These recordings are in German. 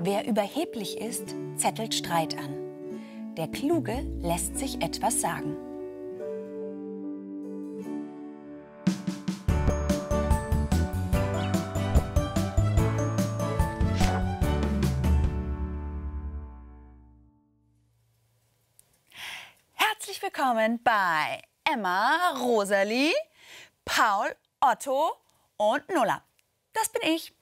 Wer überheblich ist, zettelt Streit an. Der Kluge lässt sich etwas sagen. Herzlich willkommen bei Emma, Rosalie, Paul, Otto und Nulla. Das bin ich.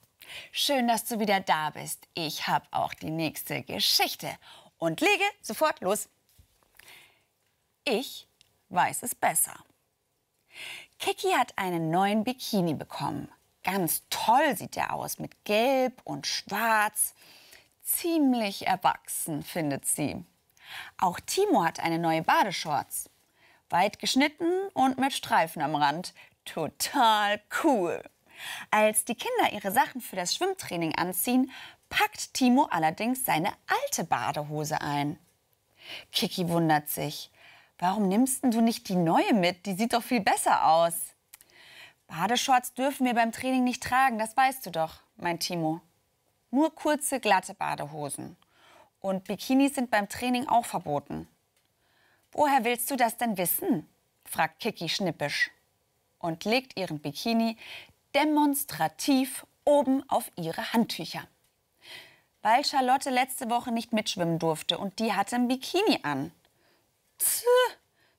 Schön, dass du wieder da bist. Ich habe auch die nächste Geschichte und lege sofort los. Ich weiß es besser. Kiki hat einen neuen Bikini bekommen. Ganz toll sieht er aus mit Gelb und Schwarz. Ziemlich erwachsen, findet sie. Auch Timo hat eine neue Badeshorts. Weit geschnitten und mit Streifen am Rand. Total cool. Als die Kinder ihre Sachen für das Schwimmtraining anziehen, packt Timo allerdings seine alte Badehose ein. Kiki wundert sich. Warum nimmst du nicht die neue mit? Die sieht doch viel besser aus. Badeshorts dürfen wir beim Training nicht tragen, das weißt du doch, meint Timo. Nur kurze, glatte Badehosen. Und Bikinis sind beim Training auch verboten. Woher willst du das denn wissen? fragt Kiki schnippisch und legt ihren Bikini demonstrativ oben auf ihre Handtücher. Weil Charlotte letzte Woche nicht mitschwimmen durfte und die hatte ein Bikini an. Tch,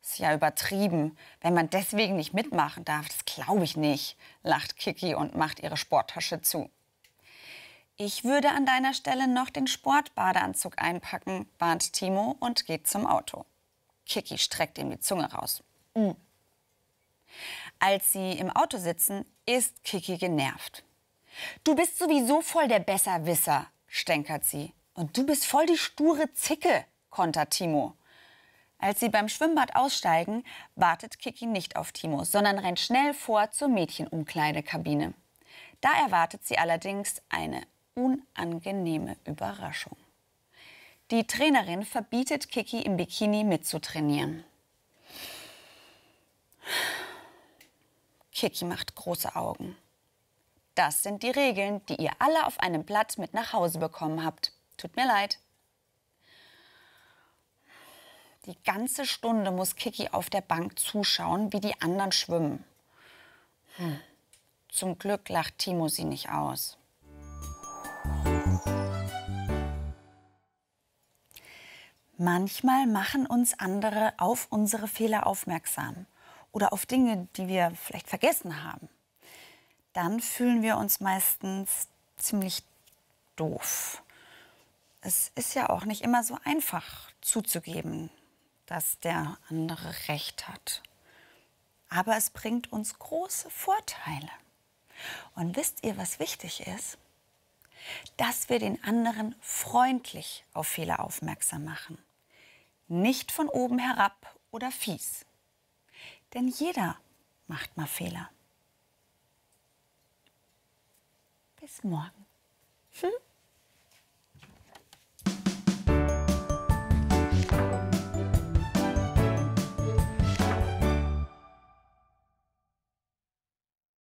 ist ja übertrieben. Wenn man deswegen nicht mitmachen darf, das glaube ich nicht, lacht Kiki und macht ihre Sporttasche zu. Ich würde an deiner Stelle noch den Sportbadeanzug einpacken, warnt Timo und geht zum Auto. Kiki streckt ihm die Zunge raus. Mm. Als sie im Auto sitzen, ist Kiki genervt. Du bist sowieso voll der Besserwisser, stänkert sie. Und du bist voll die sture Zicke, kontert Timo. Als sie beim Schwimmbad aussteigen, wartet Kiki nicht auf Timo, sondern rennt schnell vor zur Mädchenumkleidekabine. Da erwartet sie allerdings eine unangenehme Überraschung. Die Trainerin verbietet Kiki im Bikini mitzutrainieren. Kiki macht große Augen. Das sind die Regeln, die ihr alle auf einem Blatt mit nach Hause bekommen habt. Tut mir leid. Die ganze Stunde muss Kiki auf der Bank zuschauen, wie die anderen schwimmen. Hm. Zum Glück lacht Timo sie nicht aus. Manchmal machen uns andere auf unsere Fehler aufmerksam oder auf Dinge, die wir vielleicht vergessen haben, dann fühlen wir uns meistens ziemlich doof. Es ist ja auch nicht immer so einfach zuzugeben, dass der andere recht hat. Aber es bringt uns große Vorteile. Und wisst ihr, was wichtig ist? Dass wir den anderen freundlich auf Fehler aufmerksam machen. Nicht von oben herab oder fies. Denn jeder macht mal Fehler. Bis morgen. Hm?